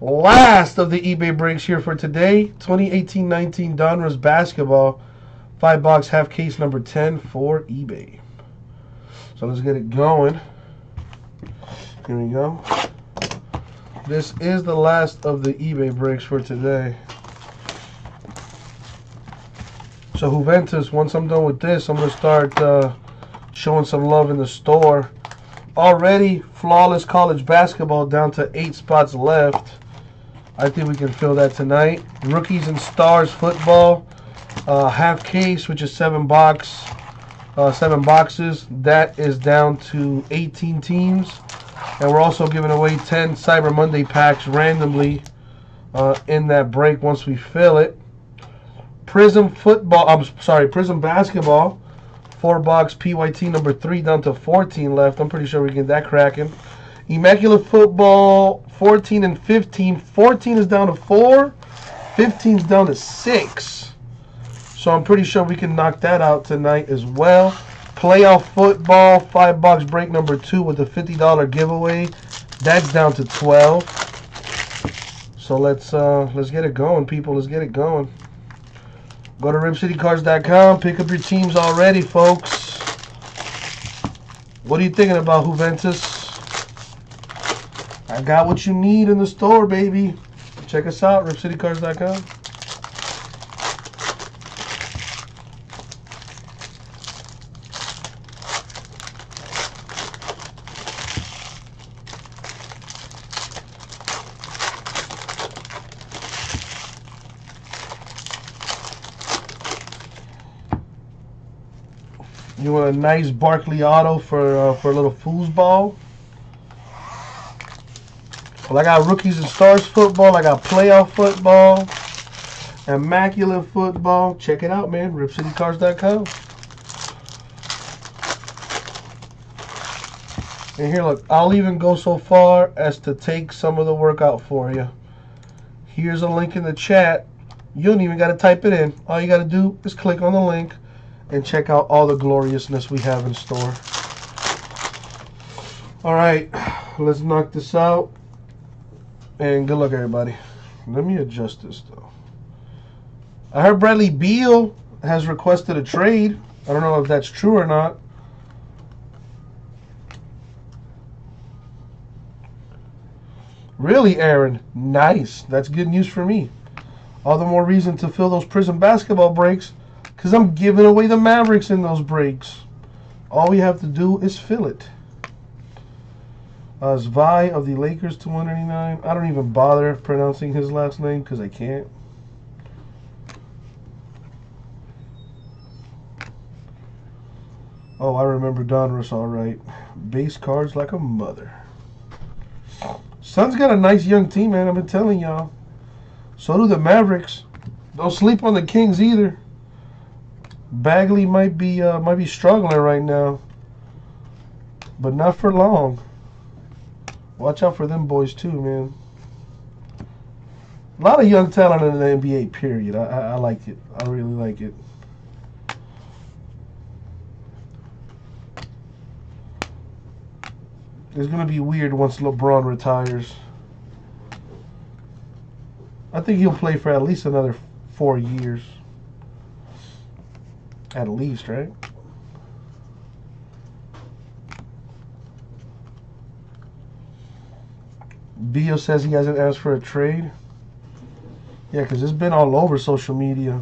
Last of the eBay breaks here for today. 2018-19 Donruss basketball. Five box half case number 10 for eBay. So let's get it going. Here we go. This is the last of the eBay breaks for today. So Juventus, once I'm done with this, I'm to start uh, showing some love in the store. Already flawless college basketball down to eight spots left. I think we can fill that tonight. Rookies and stars football, uh, half case, which is seven box, uh, seven boxes. That is down to 18 teams, and we're also giving away 10 Cyber Monday packs randomly uh, in that break once we fill it. Prizm football. I'm sorry, Prizm basketball. Four box PYT number three down to 14 left. I'm pretty sure we get that cracking. Immaculate Football 14 and 15. 14 is down to 4. 15 is down to 6. So I'm pretty sure we can knock that out tonight as well. Playoff Football 5 box break number 2 with the $50 giveaway. That's down to 12. So let's uh, let's get it going, people. Let's get it going. Go to ripcitycards.com. Pick up your teams already, folks. What are you thinking about, Juventus? I got what you need in the store, baby. Check us out, ripcitycards.com. You want a nice Barkley auto for uh, for a little foosball? Well, I got rookies and stars football. I got playoff football, immaculate football. Check it out, man. RipCityCards.com. And here, look, I'll even go so far as to take some of the work out for you. Here's a link in the chat. You don't even got to type it in. All you got to do is click on the link and check out all the gloriousness we have in store. All right, let's knock this out. And good luck, everybody. Let me adjust this, though. I heard Bradley Beal has requested a trade. I don't know if that's true or not. Really, Aaron? Nice. That's good news for me. All the more reason to fill those Prizm basketball breaks because I'm giving away the Mavericks in those breaks. All we have to do is fill it. Uh, Zvi of the Lakers to 199. I don't even bother pronouncing his last name because I can't. Oh, I remember Donruss all right. Base cards like a mother. Sun's got a nice young team, man. I've been telling y'all. So do the Mavericks. Don't sleep on the Kings either. Bagley might be uh, might be struggling right now, but not for long. Watch out for them boys too, man. A lot of young talent in the NBA. Period. I, I, I like it. I really like it. It's gonna be weird once LeBron retires. I think he'll play for at least another four years. At least, right? Bio says he hasn't asked for a trade. Yeah, because it's been all over social media.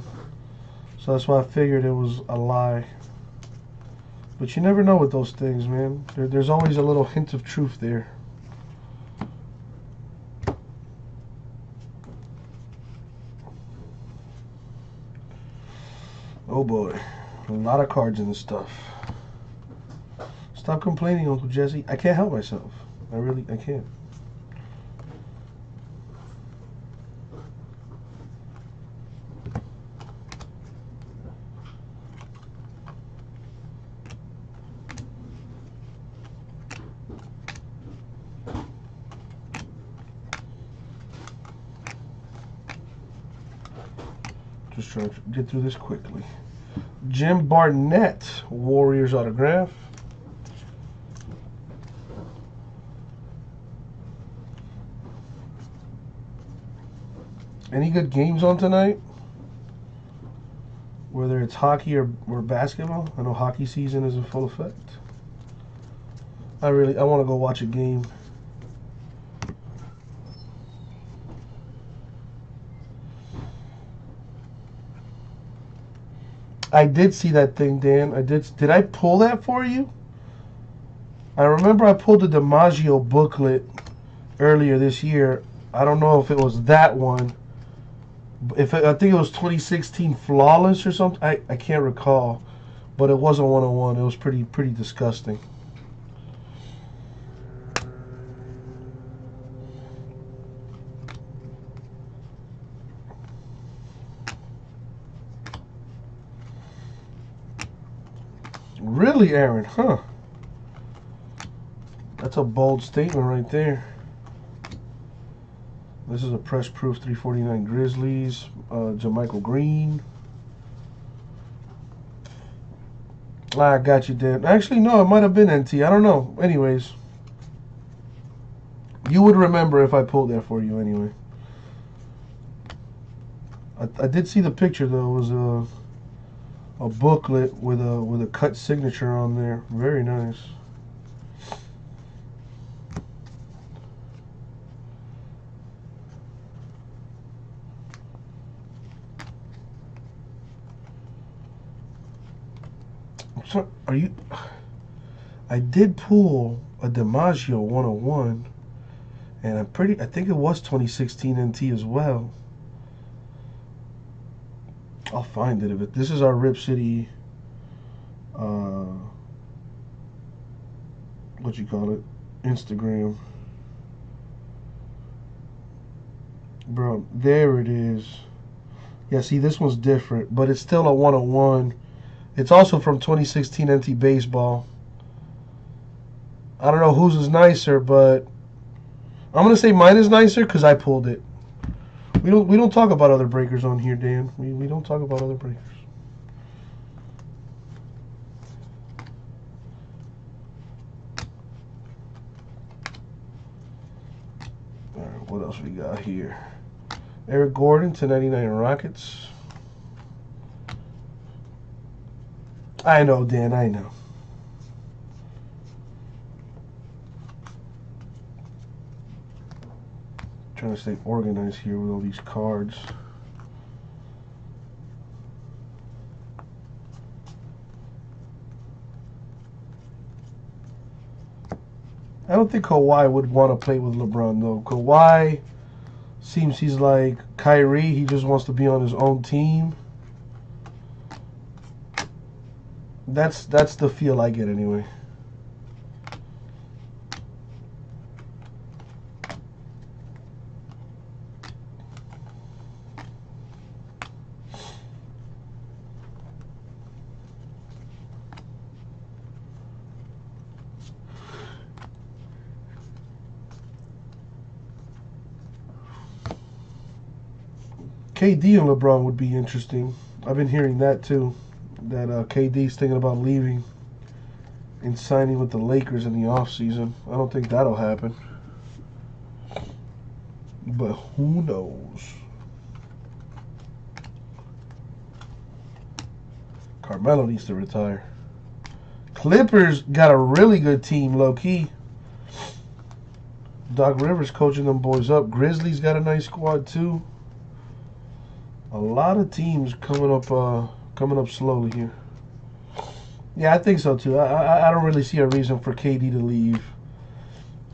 So that's why I figured it was a lie. But you never know with those things, man. There, there's always a little hint of truth there. Oh boy. A lot of cards in this stuff. Stop complaining, Uncle Jesse. I can't help myself. I really, I can't. Just trying to get through this quickly. Jim Barnett, Warriors autograph. Any good games on tonight? Whether it's hockey or, or basketball. I know hockey season is in full effect. I really I want to go watch a game. I did see that thing, Dan. I did. Did I pull that for you? I remember I pulled the DiMaggio booklet earlier this year. I don't know if it was that one. If it, I think it was 2016 Flawless or something. I, I can't recall, but it wasn't 101. It was pretty pretty disgusting. Really, Aaron? Huh? That's a bold statement right there. This is a press proof 349 Grizzlies, uh, JaMychal Green. I got you, Dan. Actually, no, it might have been NT. I don't know. Anyways, you would remember if I pulled that for you anyway. I, I did see the picture though. It was a a booklet with a with a cut signature on there. Very nice. Are you? I did pull a DiMaggio 101, and I'm pretty. I think it was 2016 NT as well. I'll find it. If it, this is our Rip City, uh, what you call it, Instagram, bro. There it is. Yeah, see, this one's different, but it's still a 101. It's also from 2016 NT Baseball. I don't know whose is nicer, but I'm gonna say mine is nicer because I pulled it. We don't we don't talk about other breakers on here, Dan. We we don't talk about other breakers. All right, what else we got here? Eric Gordon to 99 Rockets. I know, Dan. I know. Trying to stay organized here with all these cards. I don't think Kawhi would want to play with LeBron though. Kawhi seems he's like Kyrie. He just wants to be on his own team. That's that's the feel I get anyway. KD and LeBron would be interesting. I've been hearing that too. That uh, KD's thinking about leaving and signing with the Lakers in the offseason. I don't think that'll happen. But who knows? Carmelo needs to retire. Clippers got a really good team, low key. Doc Rivers coaching them boys up. Grizzlies got a nice squad too a lot of teams coming up uh, coming up slowly here. Yeah, I think so too. I, I, I don't really see a reason for KD to leave.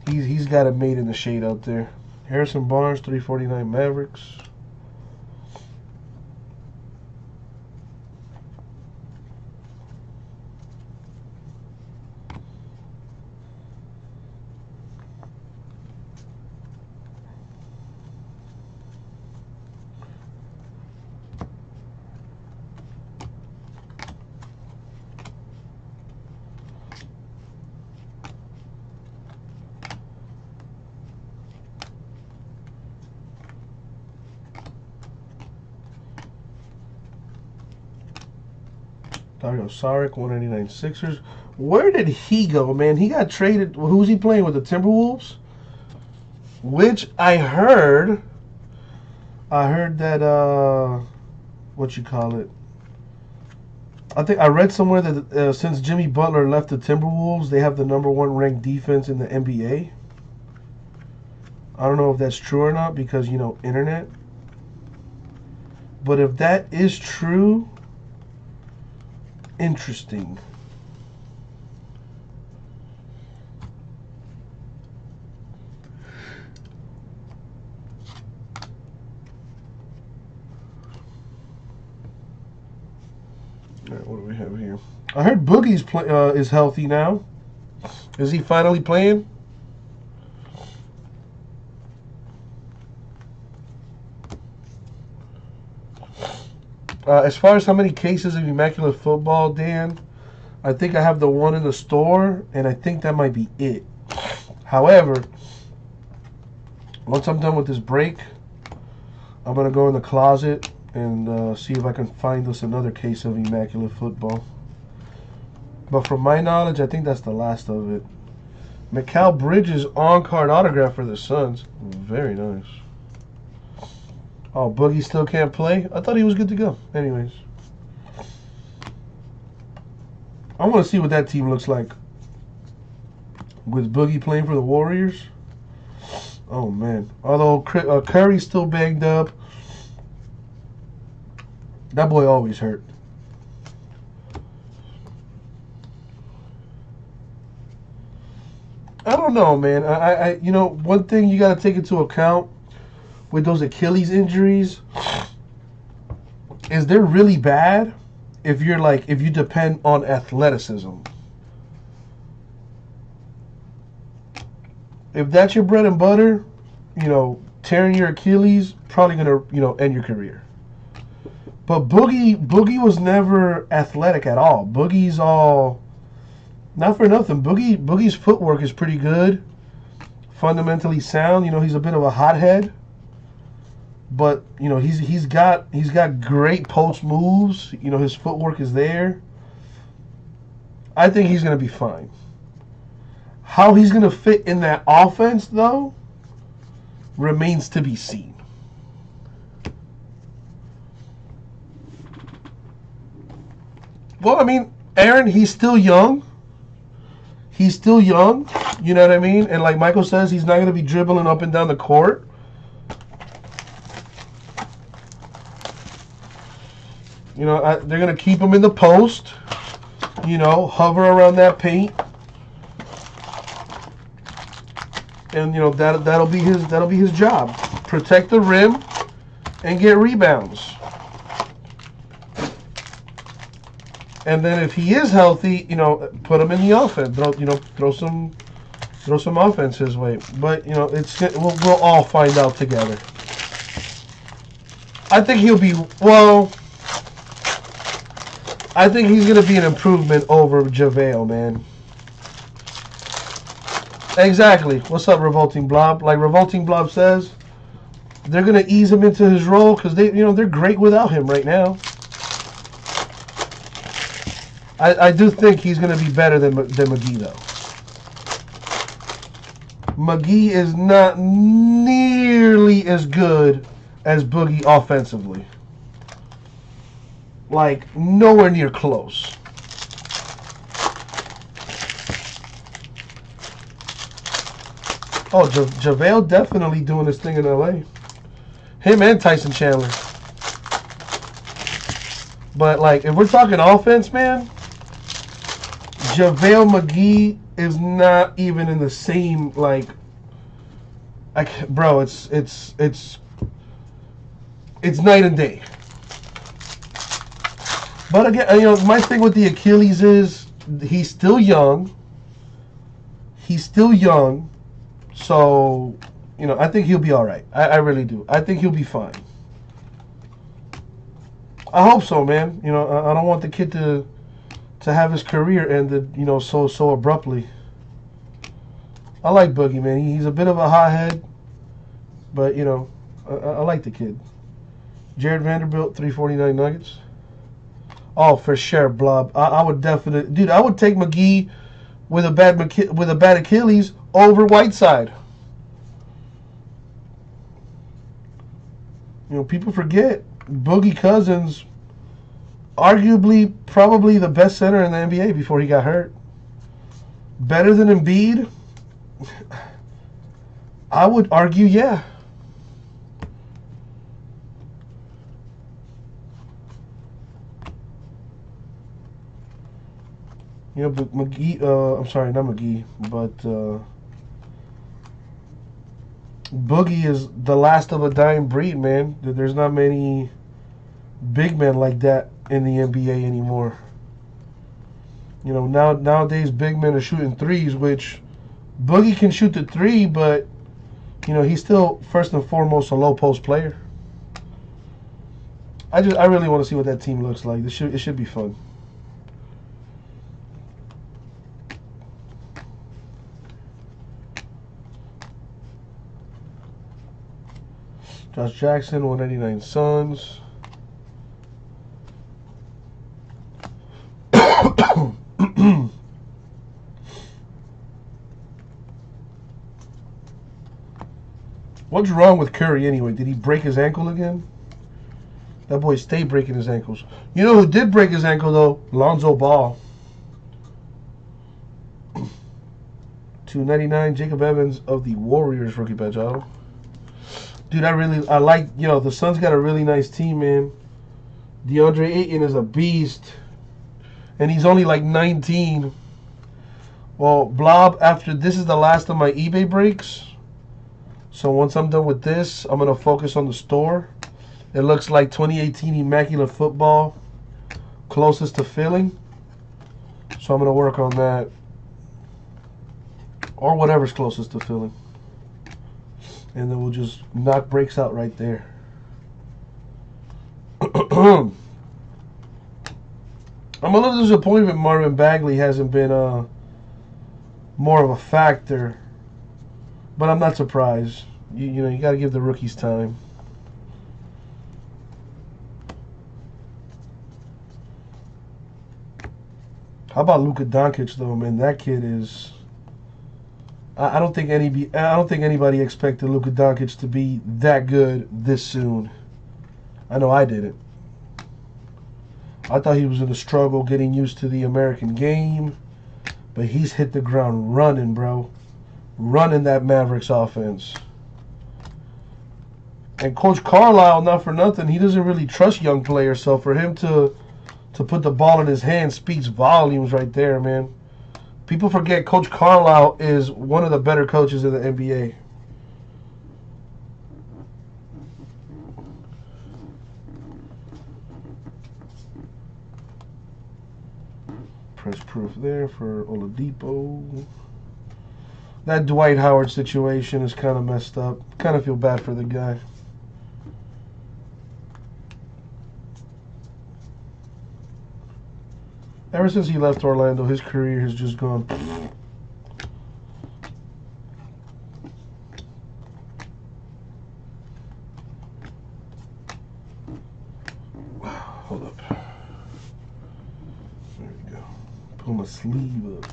He's he's got it made in the shade out there. Harrison Barnes, 349 Mavericks. Dario Saric, 199 Sixers. Where did he go, man? He got traded. Who's he playing with? The Timberwolves? Which I heard, I heard that uh, what you call it. I think I read somewhere that uh, since Jimmy Butler left the Timberwolves, they have the number one ranked defense in the NBA. I don't know if that's true or not because you know internet. But if that is true, interesting. All right, what do we have here? I heard Boogie's play, uh, is healthy now. Is he finally playing? Uh, as far as how many cases of immaculate football, Dan, I think I have the one in the store, and I think that might be it. However, once I'm done with this break, I'm gonna go in the closet and uh, see if I can find us another case of immaculate football. But from my knowledge, I think that's the last of it. Mikal Bridges on-card autograph for the Suns. Very nice. Oh, Boogie still can't play? I thought he was good to go. Anyways. I want to see what that team looks like. With Boogie playing for the Warriors. Oh, man. Although uh, Curry's still banged up. That boy always hurt. I don't know, man. I, I, you know, one thing you got to take into account with those Achilles injuries is they're really bad if you're like if you depend on athleticism. If that's your bread and butter, you know, tearing your Achilles probably gonna you know end your career. But Boogie Boogie was never athletic at all. Boogie's all not for nothing. Boogie Boogie's footwork is pretty good, fundamentally sound. You know, he's a bit of a hothead but you know he's he's got he's got great post moves. You know his footwork is there. I think he's going to be fine. How he's going to fit in that offense though remains to be seen. Well, I mean, Aaron, he's still young. He's still young, you know what I mean? And like Michael says, he's not going to be dribbling up and down the court. You know, I, they're going to keep him in the post. You know, hover around that paint. And you know that that'll be his that'll be his job. Protect the rim and get rebounds. And then if he is healthy, you know, put him in the offense. Throw, you know, throw some throw some offense his way. But you know, it's we'll, we'll all find out together. I think he'll be well. I think he's going to be an improvement over JaVale, man. Exactly. What's up, Revolting Blob? Like Revolting Blob says, they're going to ease him into his role because they, you know, they're great without him right now. I, I do think he's going to be better than than McGee though. McGee is not nearly as good as Boogie offensively. Like, nowhere near close. Oh, ja JaVale definitely doing this thing in LA. Him and Tyson Chandler. But, like, if we're talking offense, man, JaVale McGee is not even in the same, like, I, bro, it's, it's, it's, it's night and day. But again, you know, my thing with the Achilles is he's still young. He's still young, so you know, I think he'll be all right. I, I really do. I think he'll be fine. I hope so, man. You know, I, I don't want the kid to to have his career ended, you know, so so abruptly. I like Boogie, man. He's a bit of a hothead, but you know, I, I like the kid. Jarred Vanderbilt, 349 Nuggets. Oh, for sure, Blob. I, I would definitely, dude. I would take McGee with a bad with a bad Achilles over Whiteside. You know, people forget Boogie Cousins, arguably probably the best center in the NBA before he got hurt. Better than Embiid? I would argue, yeah. You know, but McGee, uh, I'm sorry, not McGee, but uh, Boogie is the last of a dying breed, man. There's not many big men like that in the NBA anymore. You know, now nowadays big men are shooting threes, which Boogie can shoot the three, but you know he's still first and foremost a low post player. I just I really want to see what that team looks like. This should it should be fun. Josh Jackson, 189 Suns. What's wrong with Curry anyway? Did he break his ankle again? That boy stayed breaking his ankles. You know who did break his ankle though? Lonzo Ball. 299 Jacob Evans of the Warriors rookie badge auto dude, I really I like you know the Suns got a really nice team, man. DeAndre Ayton is a beast, and he's only like 19. Well, Blob, after this is the last of my eBay breaks. So once I'm done with this, I'm gonna focus on the store. It looks like 2018 Immaculate Football, closest to filling. So I'm gonna work on that, or whatever's closest to filling and then we'll just knock breaks out right there. I'm a little disappointed Marvin Bagley hasn't been uh, more of a factor, but I'm not surprised. You, you know, you got to give the rookies time. How about Luka Doncic though, man? That kid is I don't think any I don't think anybody expected Luka Doncic to be that good this soon. I know I didn't. I thought he was in a struggle getting used to the American game, but he's hit the ground running, bro. Running that Mavericks offense. And Coach Carlisle, not for nothing, he doesn't really trust young players. So for him to to put the ball in his hand speaks volumes right there, man. People forget Coach Carlisle is one of the better coaches in the NBA. Press proof there for Oladipo. That Dwight Howard situation is kind of messed up. Kind of feel bad for the guy. Ever since he left Orlando, his career has just gone. Hold up. There we go. Pull my sleeve up.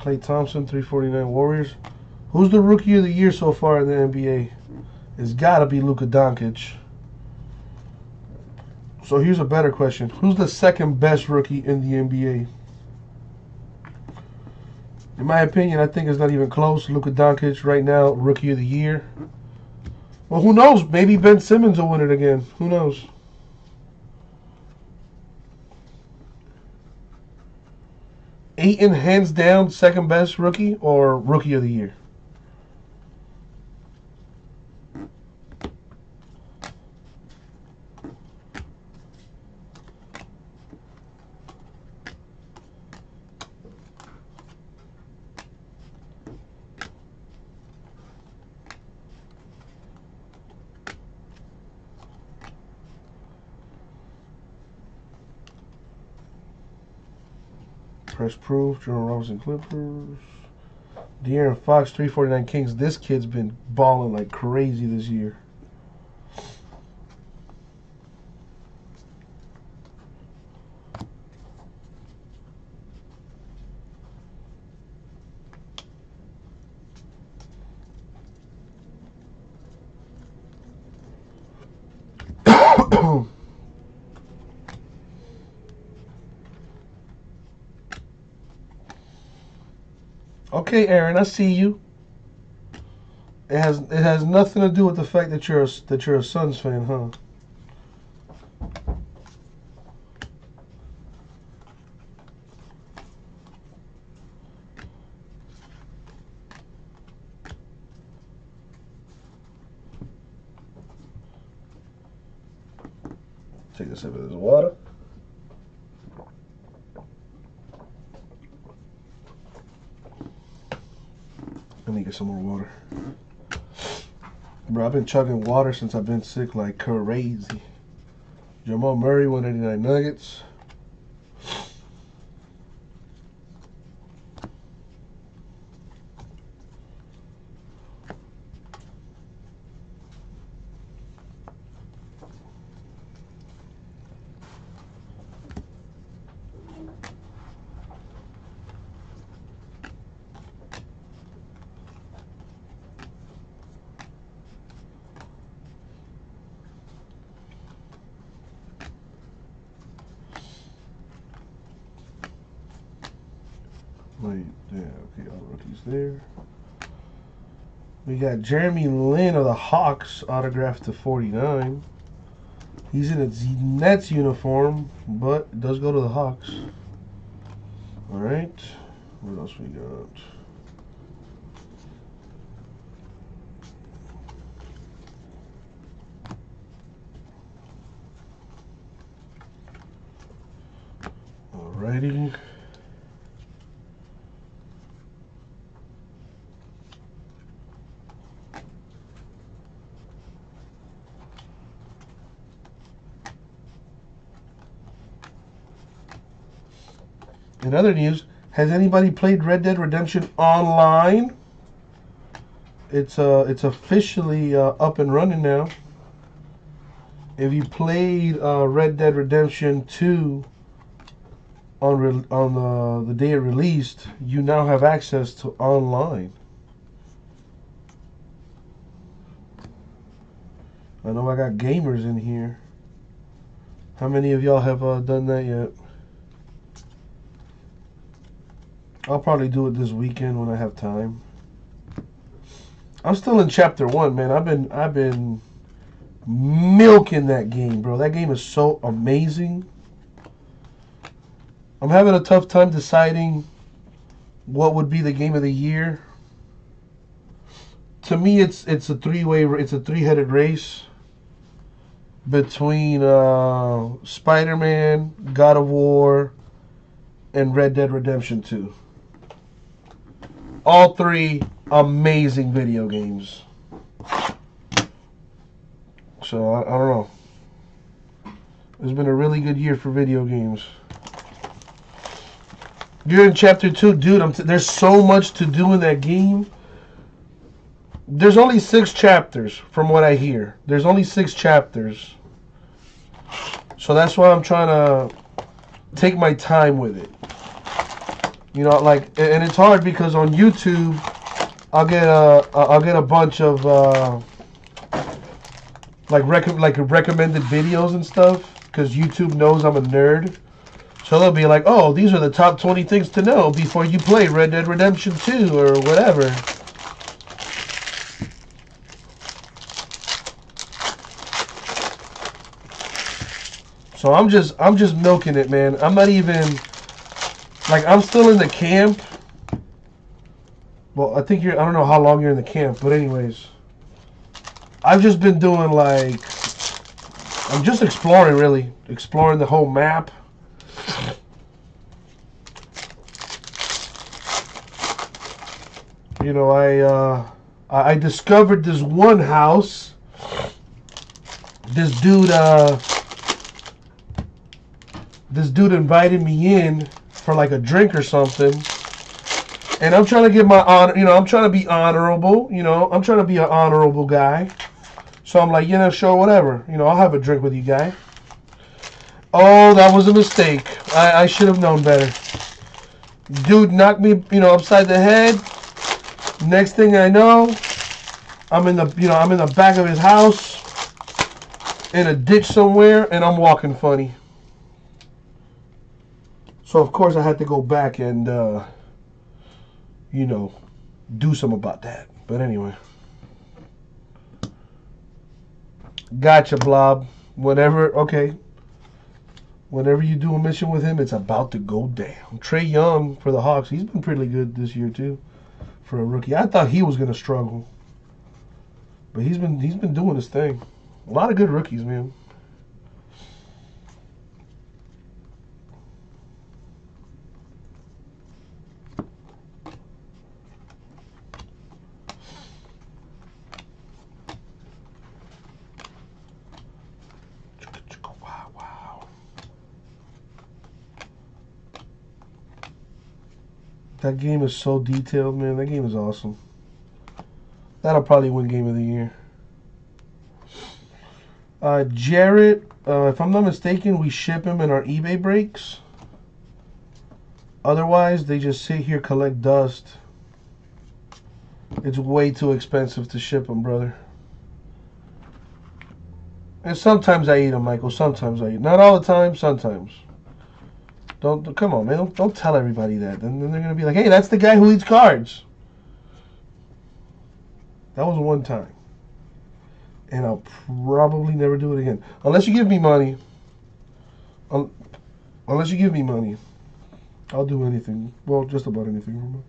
Klay Thompson, 349 Warriors. Who's the rookie of the year so far in the NBA? It's got to be Luka Doncic. So here's a better question. Who's the second best rookie in the NBA? In my opinion, I think it's not even close. Luka Doncic right now, rookie of the year. Well, who knows? Maybe Ben Simmons will win it again. Who knows? Ayton, hands down, second best rookie or rookie of the year? Press proof. Jerome Robinson Clippers. De'Aaron Fox, 349 Kings. This kid's been balling like crazy this year. Okay, Aaron, I see you. It has it has nothing to do with the fact that you're a, that you're a Suns fan, huh? Take a sip of this water. Get some more water. Bro, I've been chugging water since I've been sick like crazy. Jamal Murray, 189 Nuggets. Wait, yeah, okay, all rookies there. We got Jeremy Lin of the Hawks, autographed to 49. He's in a Nets uniform, but it does go to the Hawks. All right, what else we got? In other news, has anybody played Red Dead Redemption online? It's uh, it's officially uh, up and running now. If you played uh, Red Dead Redemption 2 on re- on the, the day it released, you now have access to online. I know I got gamers in here. How many of y'all have uh, done that yet? I'll probably do it this weekend when I have time. I'm still in chapter one, man. I've been I've been milking that game, bro. That game is so amazing. I'm having a tough time deciding what would be the game of the year. To me, it's it's a three way it's a three headed race between uh, Spider Man, God of War, and Red Dead Redemption Two. All three amazing video games. So I, I don't know. It's been a really good year for video games. You're in chapter two, dude. there's so much to do in that game. There's only six chapters, from what I hear. There's only six chapters. So that's why I'm trying to take my time with it. You know, like, and it's hard because on YouTube, I'll get a, I'll get a bunch of uh, like rec- like recommended videos and stuff because YouTube knows I'm a nerd. So they'll be like, "Oh, these are the top 20 things to know before you play Red Dead Redemption 2 or whatever." So I'm just I'm just milking it, man. I'm not even like I'm still in the camp. Well, I think you're. I don't know how long you're in the camp, but anyways, I've just been doing like I'm just exploring, really exploring the whole map. You know, I uh, I discovered this one house. This dude, uh, this dude invited me in for like a drink or something. And I'm trying to get my honor, you know, I'm trying to be honorable, you know, I'm trying to be an honorable guy. So I'm like, you know, sure, whatever. You know, I'll have a drink with you, guy. Oh, that was a mistake. I, I should have known better. Dude knocked me, you know, upside the head. Next thing I know, I'm in the, you know, I'm in the back of his house in a ditch somewhere, and I'm walking funny. So of course I had to go back and, uh, you know, do something about that. But anyway. Gotcha, Blob. Whatever, okay. Whenever you do a mission with him, it's about to go down. Trae Young for the Hawks, he's been pretty good this year too, for a rookie. I thought he was gonna struggle, but he's been he's been doing his thing. A lot of good rookies, man. That game is so detailed, man. That game is awesome. That'll probably win game of the year. Uh, Jarrett, uh, if I'm not mistaken, we ship him in our eBay breaks. Otherwise, they just sit here collect dust. It's way too expensive to ship them, brother. And sometimes I eat them, Michael. Sometimes I eat. Not all the time. Sometimes. Don't come on, man. Don't, don't tell everybody that. Then, then they're gonna be like, "Hey, that's the guy who eats cards." That was one time, and I'll probably never do it again unless you give me money. Un- unless you give me money, I'll do anything. Well, just about anything.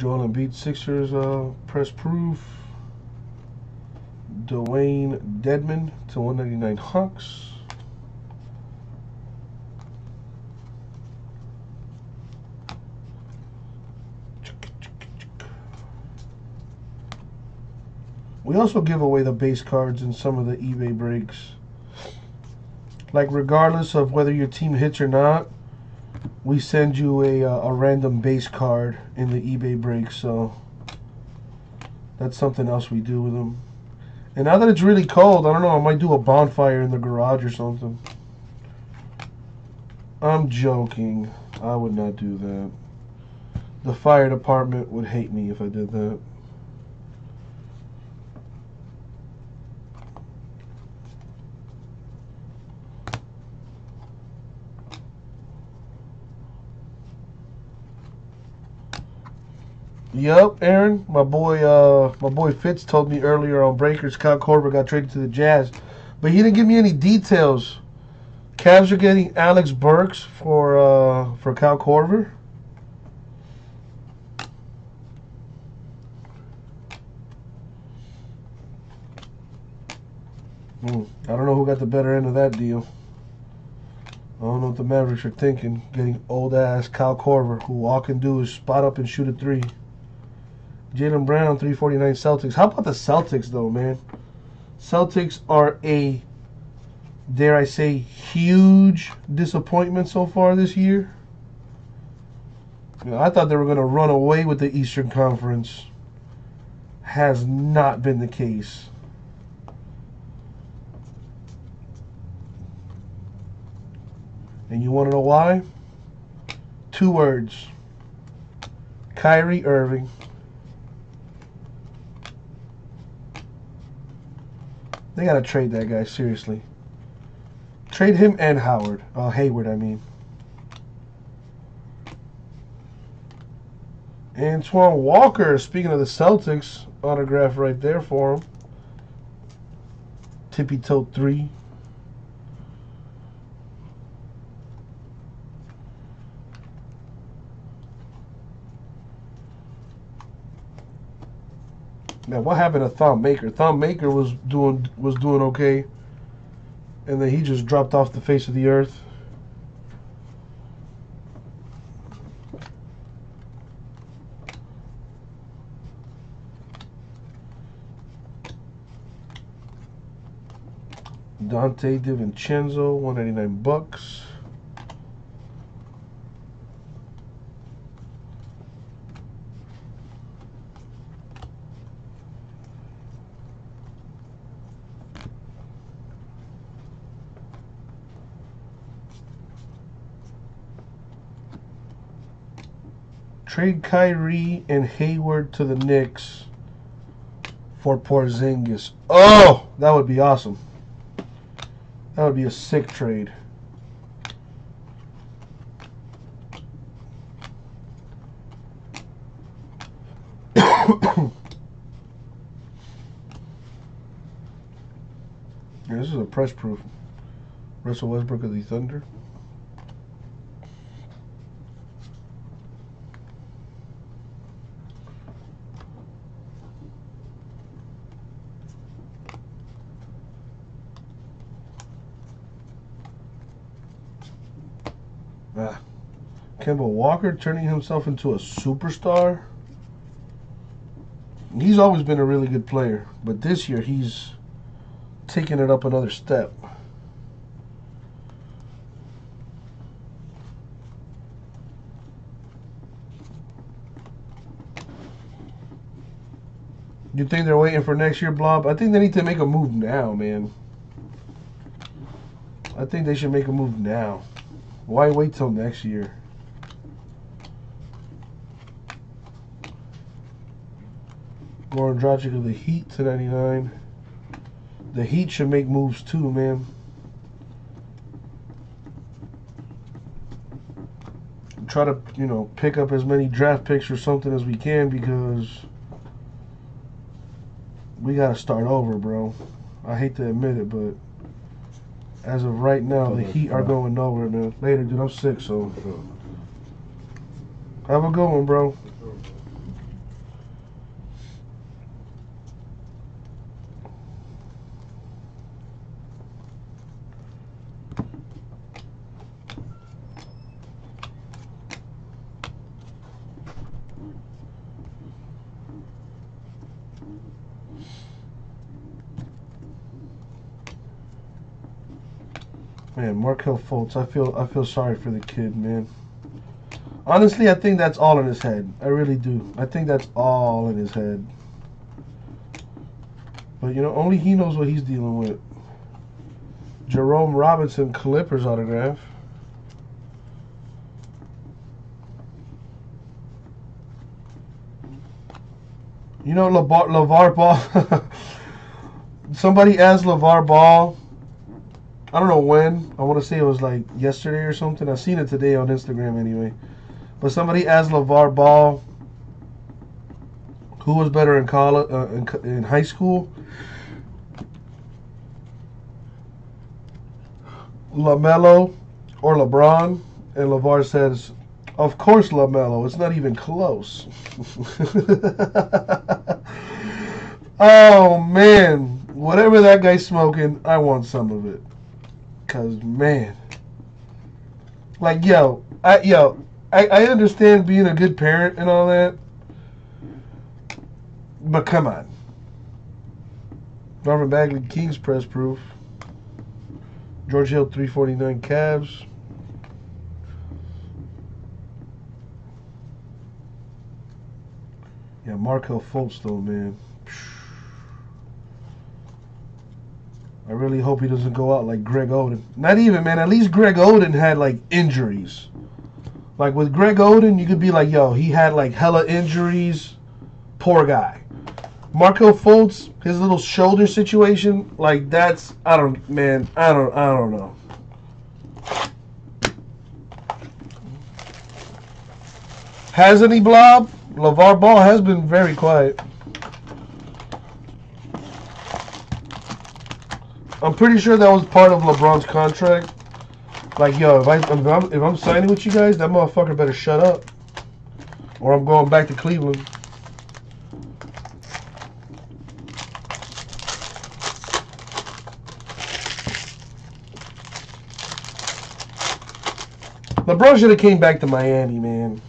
Joel Embiid Sixers uh, press proof. Dewayne Dedmon to 199 Hawks. We also give away the base cards in some of the eBay breaks. Like regardless of whether your team hits or not, we send you a, uh, a random base card in the eBay break, so that's something else we do with them. And now that it's really cold, I don't know, I might do a bonfire in the garage or something. I'm joking. I would not do that. The fire department would hate me if I did that. Yep, Aaron. My boy, uh, my boy Fitz told me earlier on Breakers, Kyle Korver got traded to the Jazz, but he didn't give me any details. Cavs are getting Alec Burks for uh, for Kyle Korver. Hmm. I don't know who got the better end of that deal. I don't know what the Mavericks are thinking, getting old ass Kyle Korver, who all can do is spot up and shoot a three. Jaylen Brown, 349 Celtics. How about the Celtics, though, man? Celtics are a, dare I say, huge disappointment so far this year. You know, I thought they were going to run away with the Eastern Conference. Has not been the case. And you want to know why? Two words Kyrie Irving. They gotta trade that guy, seriously. Trade him and Howard. Uh, Hayward, I mean. Antoine Walker, speaking of the Celtics, autograph right there for him. Tippy Toe 3. Man, what happened to Thon Maker? Thon Maker was doing was doing okay, and then he just dropped off the face of the earth. Donte DiVincenzo, 189 bucks. Trade Kyrie and Hayward to the Knicks for Porzingis. Oh, that would be awesome. That would be a sick trade. This is a press proof. Russell Westbrook of the Thunder. Walker turning himself into a superstar. He's always been a really good player, but this year he's taking it up another step. You think they're waiting for next year, Blob? I think they need to make a move now, man. I think they should make a move now. Why wait till next year? Goran Dragic of the Heat to 99. The Heat should make moves too, man. Try to, you know, pick up as many draft picks or something as we can because we got to start over, bro. I hate to admit it, but as of right now, the Heat are going nowhere, man. Later, dude. I'm sick, so have a good one, bro. Man, Markelle Fultz, I feel I feel sorry for the kid, man. Honestly, I think that's all in his head. I really do. I think that's all in his head. But you know, only he knows what he's dealing with. Jerome Robinson Clippers autograph. You know LeVar, LeVar Ball. Somebody asked LeVar Ball I don't know when. I want to say it was like yesterday or something. I seen it today on Instagram anyway. But somebody asked LeVar Ball who was better in college, uh, in, in high school. LaMelo or LeBron, and LeVar says, "Of course, LaMelo. It's not even close." oh man, whatever that guy's smoking, I want some of it. Cause man, like yo, I yo, I, I understand being a good parent and all that, but come on. Marvin Bagley, Kings press proof. George Hill, 349 Cavs. Yeah, Markelle Fultz though, man. I really hope he doesn't go out like Greg Oden. Not even, man. At least Greg Oden had like injuries. Like with Greg Oden, you could be like, yo, he had like hella injuries. Poor guy. Marco Fultz, his little shoulder situation, like that's I don't man, I don't I don't know. Has any blob? LeVar Ball has been very quiet. I'm pretty sure that was part of LeBron's contract. Like, yo, if, I, if, I'm, if I'm signing with you guys, that motherfucker better shut up. Or I'm going back to Cleveland. LeBron should have came back to Miami, man.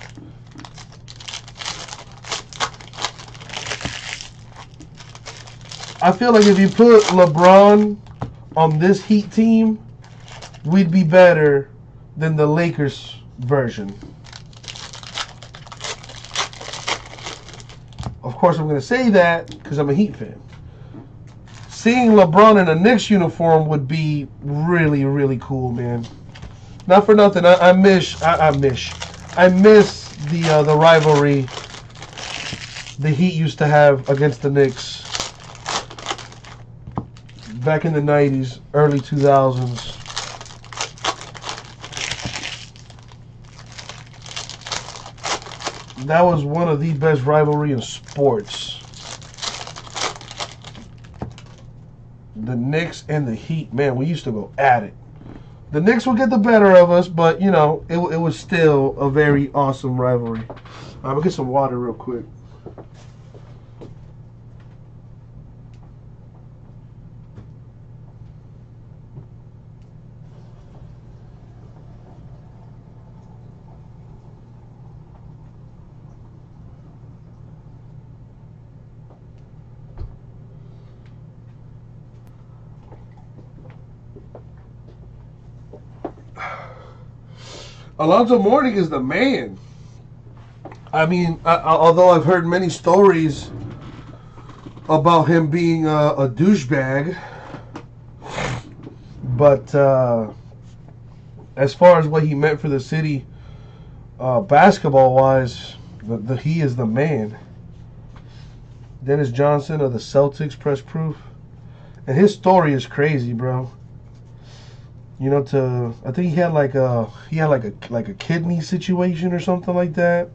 I feel like if you put LeBron on this Heat team, we'd be better than the Lakers version. Of course, I'm going to say that because I'm a Heat fan. Seeing LeBron in a Knicks uniform would be really, really cool, man. Not for nothing. I, I miss. I, I miss. I miss the uh, the rivalry the Heat used to have against the Knicks back in the 90s, early 2000s. That was one of the best rivalry in sports. The Knicks and the Heat, man, we used to go at it. The Knicks would get the better of us, but you know, it, it was still a very awesome rivalry. I'm gonna get some water real quick. Alonzo Mourning is the man. I mean, I, although I've heard many stories about him being a, a douchebag, but uh, as far as what he meant for the city, uh, basketball-wise, the, the, he is the man. Dennis Johnson of the Celtics, press proof, and his story is crazy, bro you know, to I think he had like a he had like a like a kidney situation or something like that.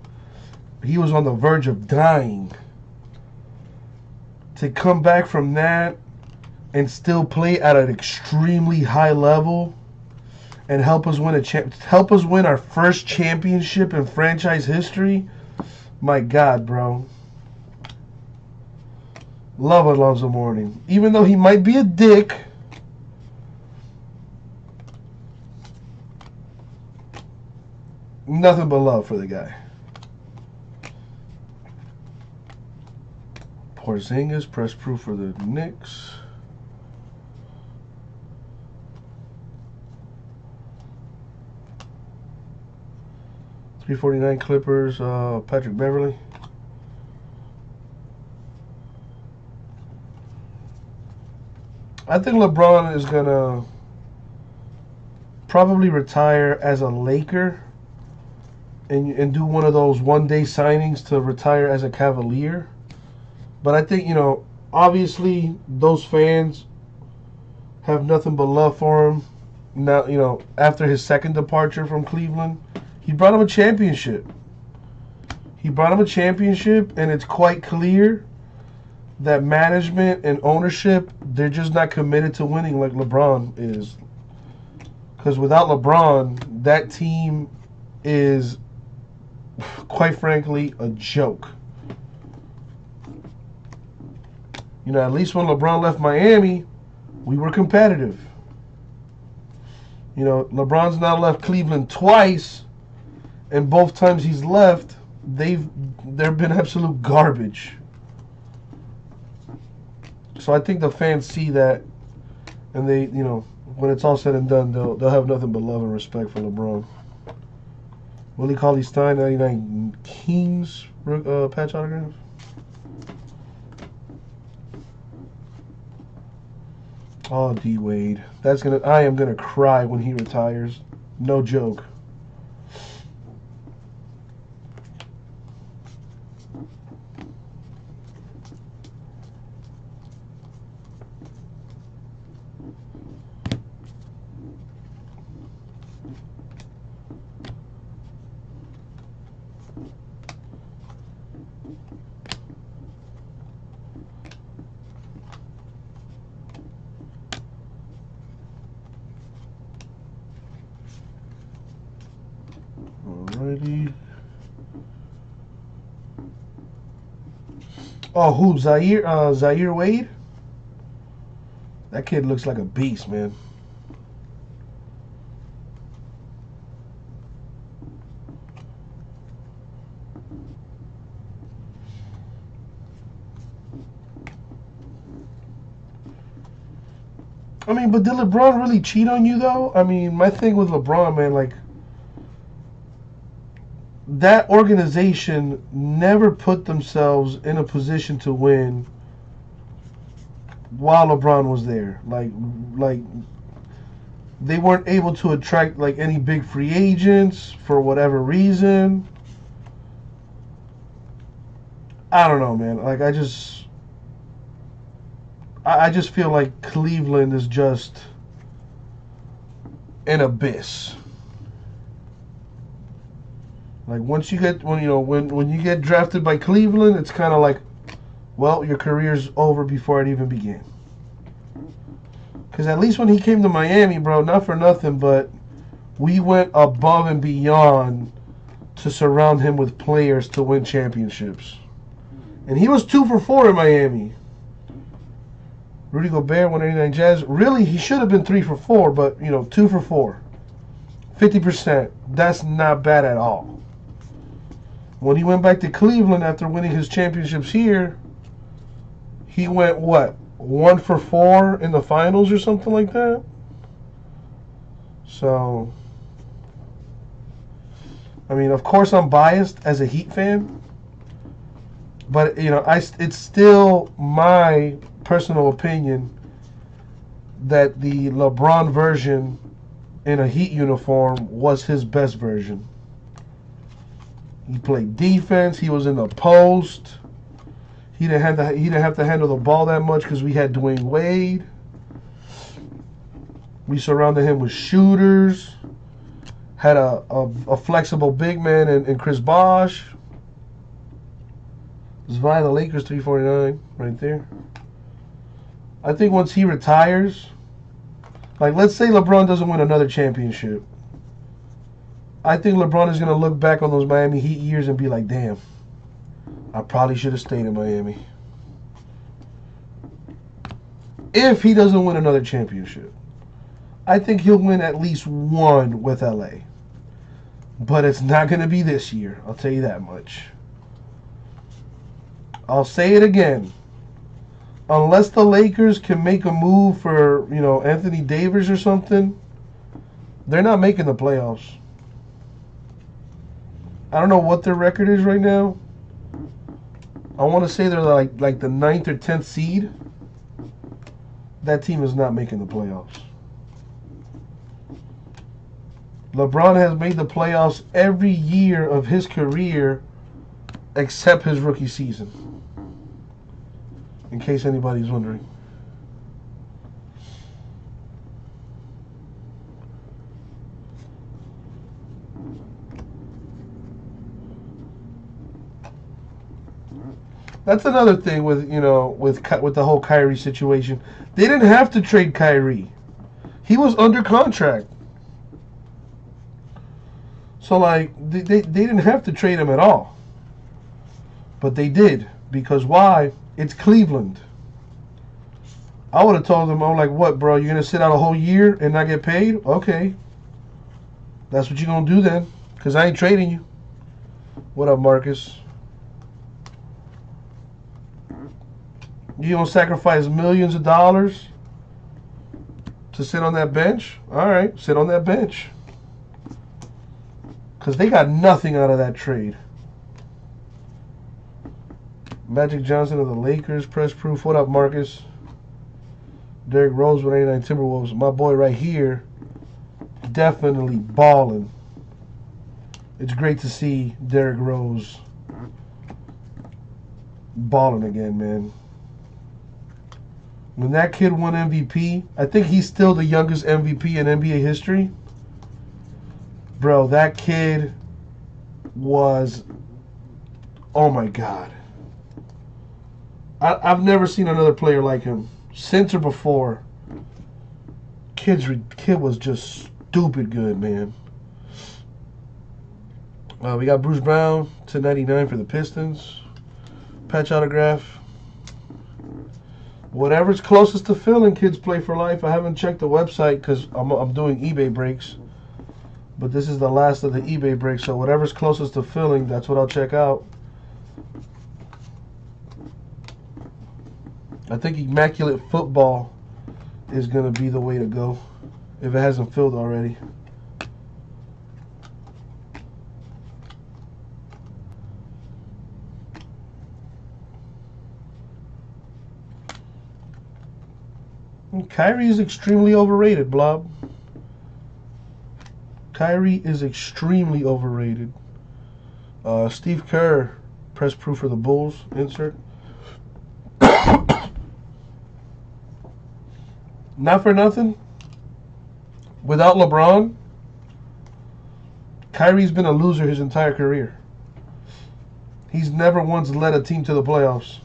He was on the verge of dying. To come back from that and still play at an extremely high level and help us win a champ help us win our first championship in franchise history. My God, bro. Love Alonzo Mourning. Even though he might be a dick nothing but love for the guy. Porzingis, press proof for the Knicks. Three forty nine Clippers. Uh, Patrick Beverley. I think LeBron is gonna probably retire as a Laker and and do one of those one day signings to retire as a Cavalier. But I think you know, obviously, those fans have nothing but love for him. Now you know, after his second departure from Cleveland, he brought him a championship. He brought him a championship, and it's quite clear that management and ownership they're just not committed to winning like LeBron is. Because without LeBron, that team is quite frankly, a joke. You know, at least when LeBron left Miami, we were competitive. You know, LeBron's now left Cleveland twice, and both times he's left, they've they've been absolute garbage. So I think the fans see that, and they, you know, when it's all said and done, they'll they'll have nothing but love and respect for LeBron. Willie Cauley Stein, 99 Kings uh, patch autograph. Oh, D Wade. That's gonna. I am gonna cry when he retires. No joke. Oh, who? Zaire, uh, Zaire Wade? That kid looks like a beast, man. I mean, but did LeBron really cheat on you, though? I mean, my thing with LeBron, man, like, that organization never put themselves in a position to win while LeBron was there. Like like they weren't able to attract like any big free agents for whatever reason. I don't know, man. Like I just, I, I just feel like Cleveland is just an abyss. Like once you get when you know when when you get drafted by Cleveland, it's kind of like, well, your career's over before it even began. Because at least when he came to Miami, bro, not for nothing, but we went above and beyond to surround him with players to win championships. And he was two for four in Miami. Rudy Gobert, 189 Jazz. Really, he should have been three for four, but, you know, two for four. 50%. That's not bad at all. When he went back to Cleveland after winning his championships here, he went, what, one for four in the finals or something like that? So, I mean, of course, I'm biased as a Heat fan, but you know, I it's still my personal opinion that the LeBron version in a Heat uniform was his best version. He played defense. He was in the post. He didn't have to. He didn't have to handle the ball that much because we had Dwyane Wade. We surrounded him with shooters had a, a, a flexible big man in, in Chris Bosh. It's via the Lakers 349 right there. I think once he retires, like let's say LeBron doesn't win another championship. I think LeBron is going to look back on those Miami Heat years and be like, damn, I probably should have stayed in Miami. If he doesn't win another championship. I think he'll win at least one with LA. But it's not going to be this year. I'll tell you that much. I'll say it again. Unless the Lakers can make a move for, you know, Anthony Davis or something, they're not making the playoffs. I don't know what their record is right now. I want to say they're like like the ninth or tenth seed. That team is not making the playoffs. LeBron has made the playoffs every year of his career except his rookie season. In case anybody's wondering. That's another thing with you know with with the whole Kyrie situation. They didn't have to trade Kyrie. He was under contract. So like they, they, they didn't have to trade him at all. But they did. Because why? It's Cleveland. I would have told them, I'm like, what, bro? You're gonna sit out a whole year and not get paid? Okay. That's what you're gonna do then. Cause I ain't trading you. What up, Marcus? You gonna sacrifice millions of dollars to sit on that bench? All right, sit on that bench because they got nothing out of that trade. Magic Johnson of the Lakers, press proof. What up, Marcus? Derrick Rose with 89 Timberwolves. My boy right here, definitely balling. It's great to see Derrick Rose balling again, man. When that kid won MVP, I think he's still the youngest MVP in NBA history bro, that kid was, oh my god. I, have never seen another player like him since or before. Kid's kid was just stupid good, man. Uh, we got Bruce Brown to 99 for the Pistons. Patch autograph. Whatever's closest to filling, kids play for life. I haven't checked the website because I'm, I'm doing eBay breaks. But this is the last of the eBay breaks, so whatever's closest to filling, that's what I'll check out. I think Immaculate Football is going to be the way to go if it hasn't filled already. Kyrie is extremely overrated, Blob. Kyrie is extremely overrated. Uh, Steve Kerr press proof for the Bulls insert. Not for nothing. Without LeBron, Kyrie's been a loser his entire career. He's never once led a team to the playoffs.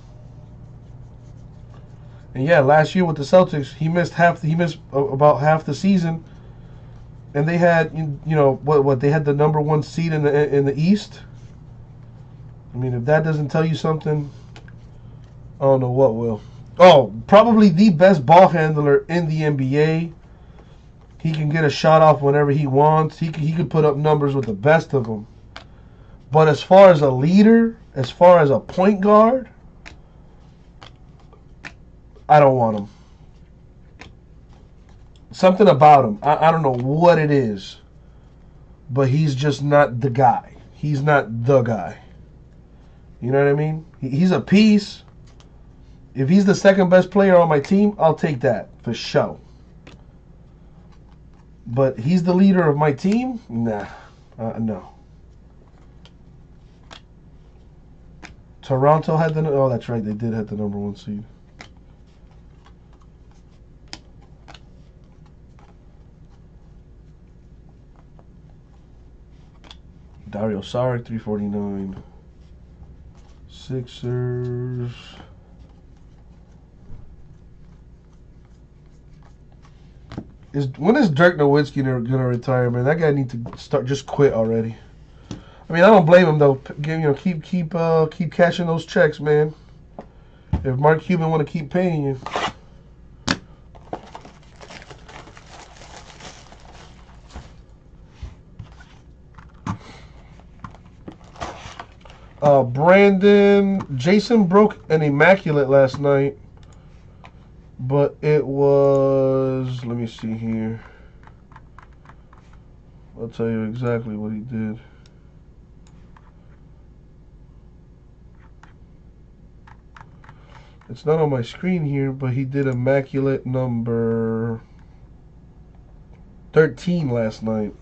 And yeah, last year with the Celtics, he missed half. The, he missed about half the season, and they had you know what what they had the number one seed in the in the East. I mean, if that doesn't tell you something, I don't know what will. Oh, probably the best ball handler in the NBA. He can get a shot off whenever he wants. He can, he could put up numbers with the best of them. But as far as a leader, as far as a point guard, I don't want him. Something about him. I, I don't know what it is. But he's just not the guy. He's not the guy. You know what I mean? He, he's a piece. If he's the second best player on my team, I'll take that for sure. But he's the leader of my team? Nah. Uh, no. Toronto had the. Oh, that's right. They did have the number one seed. Dario Saric, 349. Sixers. Is when is Dirk Nowitzki gonna retire, man? That guy need to start just quit already. I mean, I don't blame him though. You know, keep keep uh, keep cashing those checks, man. If Mark Cuban want to keep paying you. Uh, Brandon, Jason broke an immaculate last night, but it was. Let me see here. I'll tell you exactly what he did. It's not on my screen here, but he did immaculate number 13 last night.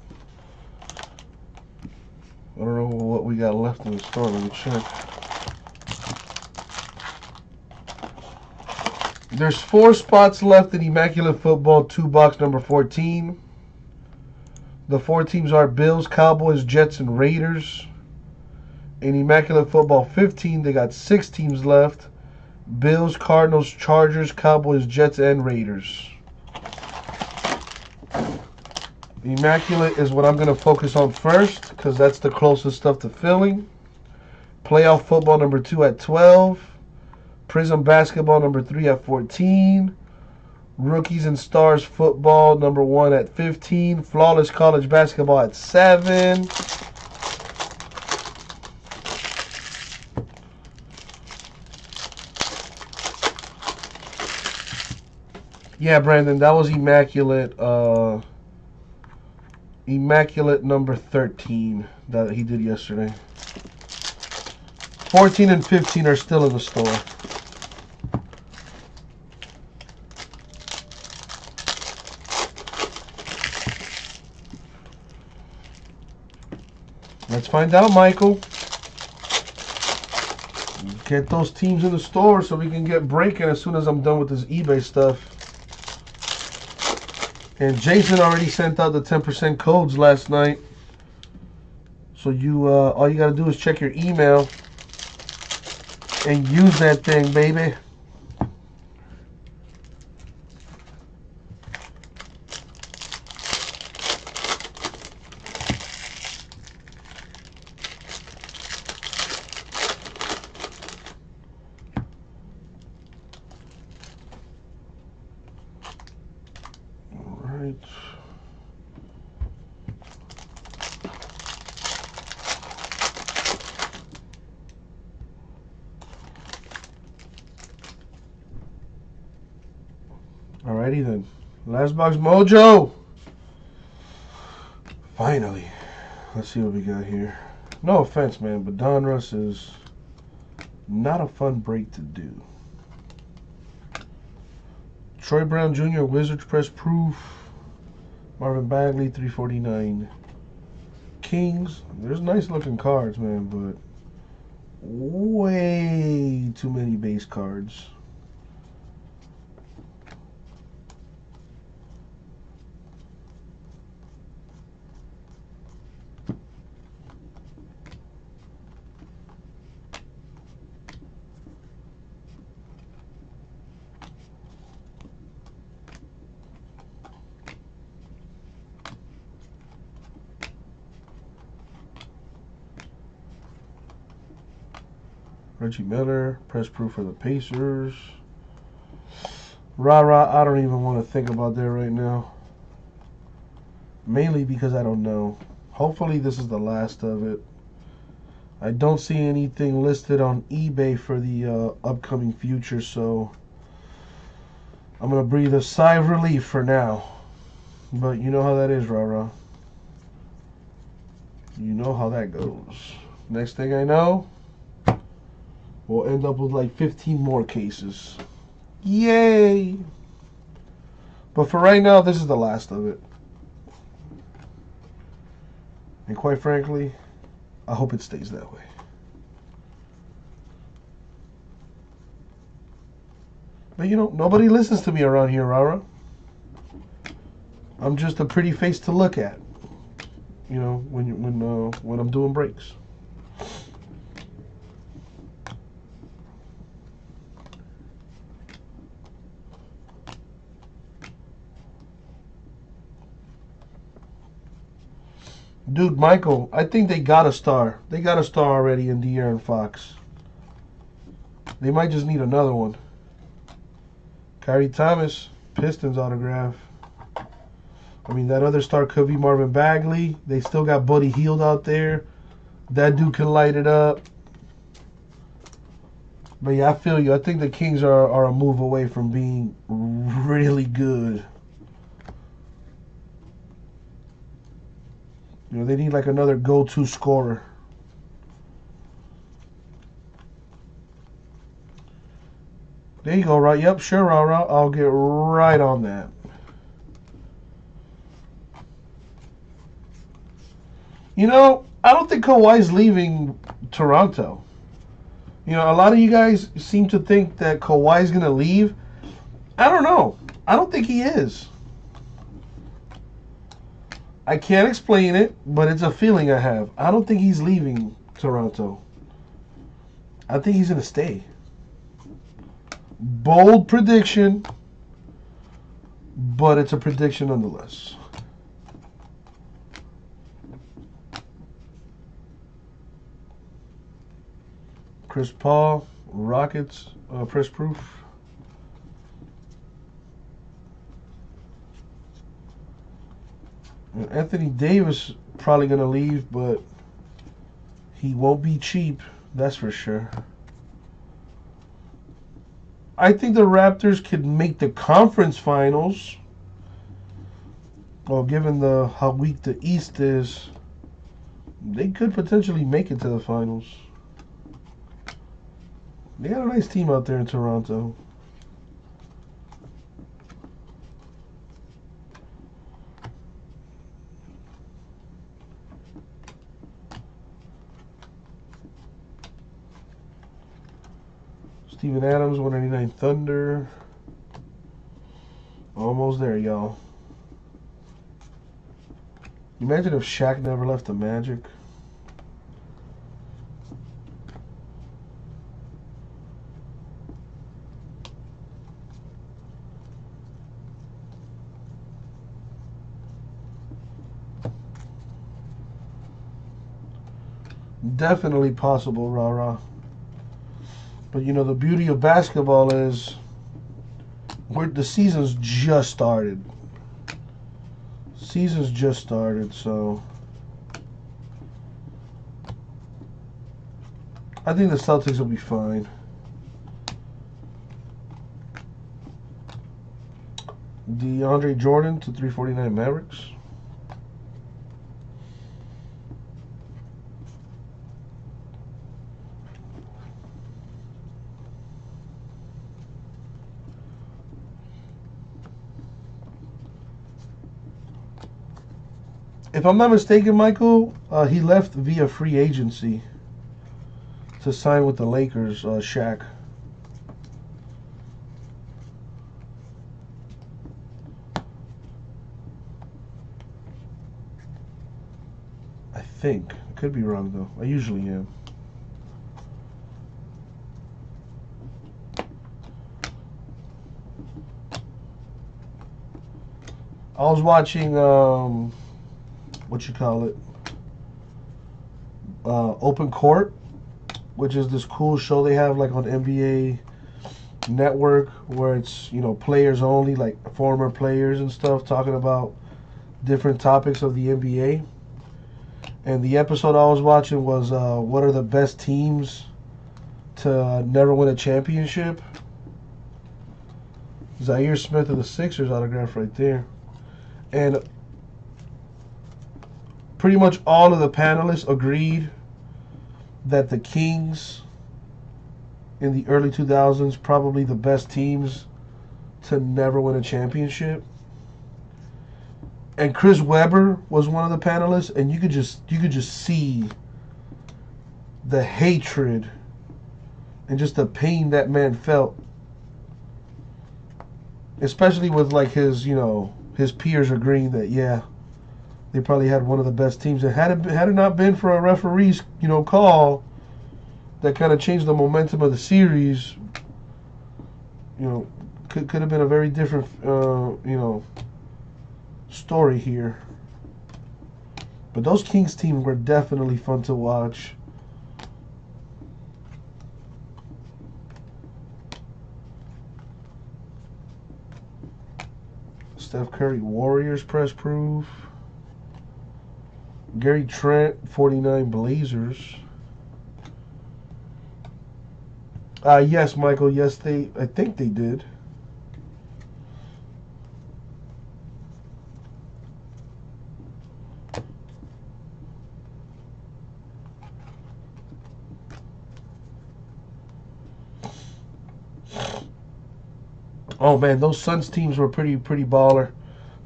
I don't know what we got left in the store. Let me check. There's four spots left in Immaculate Football 2 box number 14. The four teams are Bills, Cowboys, Jets, and Raiders. In Immaculate Football 15, they got six teams left. Bills, Cardinals, Chargers, Cowboys, Jets, and Raiders. Immaculate is what I'm going to focus on first because that's the closest stuff to filling. Playoff football number 2 at 12. Prizm basketball number 3 at 14. Rookies and Stars football number 1 at 15. Flawless college basketball at 7. Yeah, Brandon, that was immaculate. Uh, Immaculate number 13 that he did yesterday. 14 and 15 are still in the store. Let's find out, Michael. Get those teams in the store so we can get breaking as soon as I'm done with this eBay stuff. And Jason already sent out the 10% codes last night. So you, uh, all you gotta do is check your email and use that thing, baby. Alrighty then. Last box mojo. Finally. Let's see what we got here. No offense, man, but Donruss is not a fun break to do. Troy Brown Jr. Wizards Press Proof. Marvin Bagley 349. Kings. There's nice looking cards, man, but way too many base cards. Reggie Miller, press proof for the Pacers. Rah rah, I don't even want to think about that right now. Mainly because I don't know. Hopefully, this is the last of it. I don't see anything listed on eBay for the uh, upcoming future, so I'm going to breathe a sigh of relief for now. But you know how that is, rah. You know how that goes. Next thing I know, we'll end up with like 15 more cases. Yay! But for right now, this is the last of it. And quite frankly, I hope it stays that way. But you know, nobody listens to me around here, Rara. I'm just a pretty face to look at. You know, when when uh, when I'm doing breaks. Dude, Michael, I think they got a star. They got a star already in De'Aaron Fox. They might just need another one. Khyri Thomas, Pistons autograph. I mean, that other star could be Marvin Bagley. They still got Buddy Hield out there. That dude can light it up. But yeah, I feel you. I think the Kings are, are a move away from being really good. You know, they need like another go-to scorer. There you go, right? Yep, sure, Rara. I'll get right on that. You know, I don't think Kawhi's leaving Toronto. You know, a lot of you guys seem to think that Kawhi's going to leave. I don't know. I don't think he is. I can't explain it, but it's a feeling I have. I don't think he's leaving Toronto. I think he's going to stay. Bold prediction, but it's a prediction nonetheless. Chris Paul, Rockets, uh, press proof. Anthony Davis probably going to leave, but he won't be cheap. That's for sure. I think the Raptors could make the conference finals. Well, given the how weak the East is, they could potentially make it to the finals. They got a nice team out there in Toronto. Steven Adams, 199 Thunder. Almost there, y'all. Imagine if Shaq never left the Magic. Definitely possible, rah rah. But you know the beauty of basketball is where the season's just started. Season's just started, so I think the Celtics will be fine. DeAndre Jordan to 349 Mavericks. If I'm not mistaken, Michael, uh, he left via free agency to sign with the Lakers, uh, Shaq. I think. I could be wrong though. I usually am. I was watching um what you call it? Uh, Open Court, which is this cool show they have like on NBA network where it's, you know, players only, like former players and stuff talking about different topics of the NBA. And the episode I was watching was uh, what are the best teams to never win a championship? Zhaire Smith of the Sixers autograph right there. And pretty much all of the panelists agreed that the Kings in the early 2000s probably the best teams to never win a championship. And Chris Webber was one of the panelists and you could just you could just see the hatred and just the pain that man felt especially with like his, you know, his peers agreeing that yeah, they probably had one of the best teams. And had it had it not been for a referee's you know call that kind of changed the momentum of the series, you know, could could have been a very different uh, you know story here. But those Kings teams were definitely fun to watch. Steph Curry Warriors press proof. Gary Trent, 49 Blazers. Uh, yes, Michael. Yes, they. I think they did. Oh man, those Suns teams were pretty pretty baller.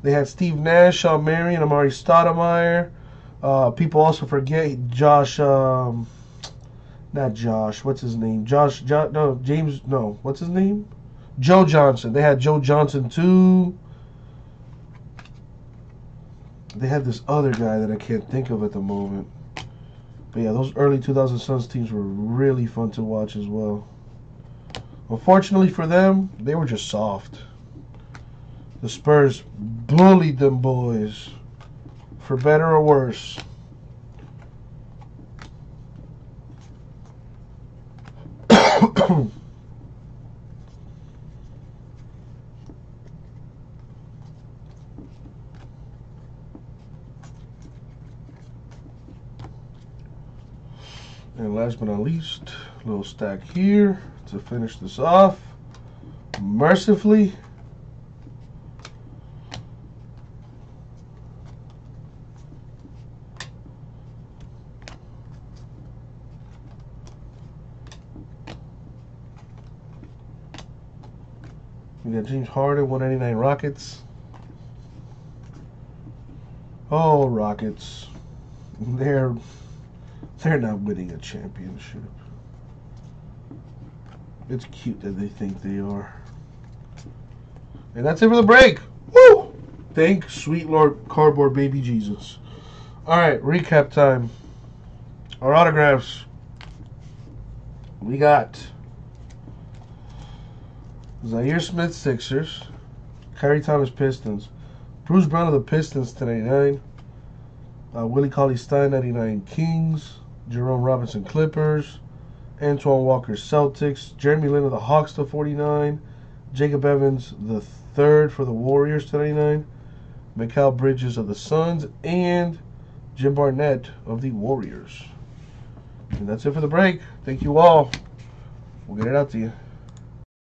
They had Steve Nash, Shawn Marion, Amar'e Stoudemire. Uh, people also forget Josh. Um, not Josh. What's his name? Josh. Jo- no, James. No. What's his name? Joe Johnson. They had Joe Johnson too. They had this other guy that I can't think of at the moment. But yeah, those early 2000 Suns teams were really fun to watch as well. Unfortunately for them, they were just soft. The Spurs bullied them boys, for better or worse. and last but not least, little stack here to finish this off. Mercifully, We got James Harden, 189 Rockets. Oh, Rockets. They're they're not winning a championship. It's cute that they think they are. And that's it for the break. Woo! Thank sweet Lord Cardboard Baby Jesus. Alright, recap time. Our autographs. We got Zhaire Smith Sixers. Khyri Thomas Pistons. Bruce Brown of the Pistons to 99. Uh, Willie Cauley Stein 99 Kings. Jerome Robinson Clippers. Antoine Walker Celtics. Jeremy Lin of the Hawks to 49. Jacob Evans the third for the Warriors to 99. Mikal Bridges of the Suns. And Jim Barnett of the Warriors. And that's it for the break. Thank you all. We'll get it out to you.